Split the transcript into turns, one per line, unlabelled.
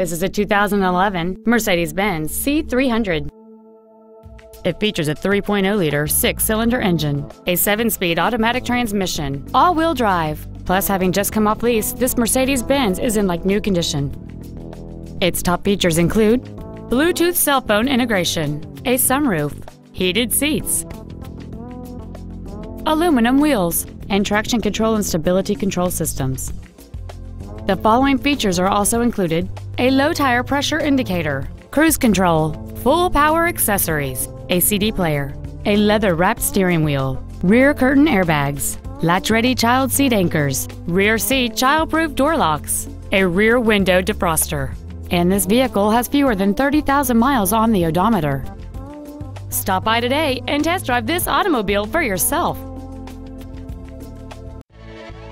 This is a 2011 Mercedes-Benz C300. It features a 3.0-liter six-cylinder engine, a seven-speed automatic transmission, all-wheel drive. Plus, having just come off lease, this Mercedes-Benz is in like new condition. Its top features include Bluetooth cell phone integration, a sunroof, heated seats, aluminum wheels, and traction control and stability control systems. The following features are also included a low tire pressure indicator, cruise control, full power accessories, a CD player, a leather wrapped steering wheel, rear curtain airbags, latch ready child seat anchors, rear seat child proof door locks, a rear window defroster. And this vehicle has fewer than 30,000 miles on the odometer. Stop by today and test drive this automobile for yourself.